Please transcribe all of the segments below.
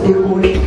Depois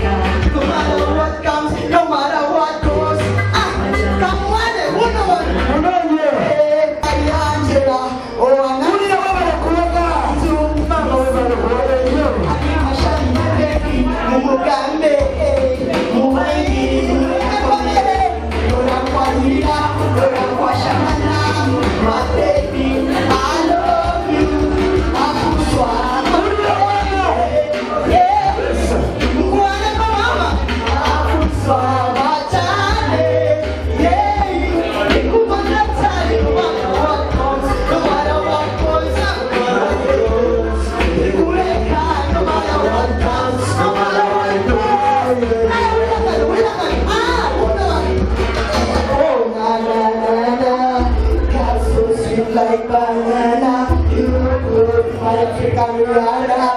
like banana, you. could fight a chicken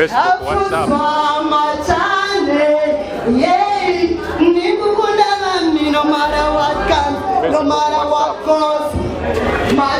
Facebook, WhatsApp. No matter what comes, no matter what goes, my